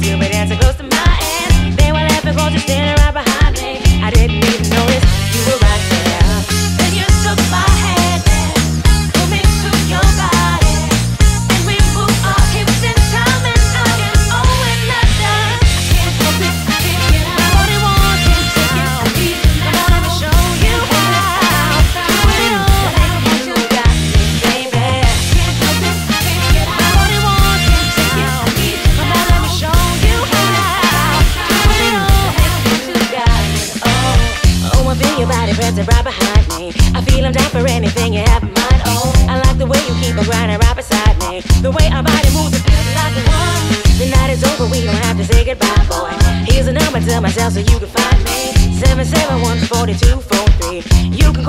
give it answer body are right behind me. I feel I'm down for anything you have in mind. Oh, I like the way you keep on grinding right beside me. The way our body moves it feels like the one. The night is over, we don't have to say goodbye, boy. Here's a number, tell myself so you can find me. 771 You can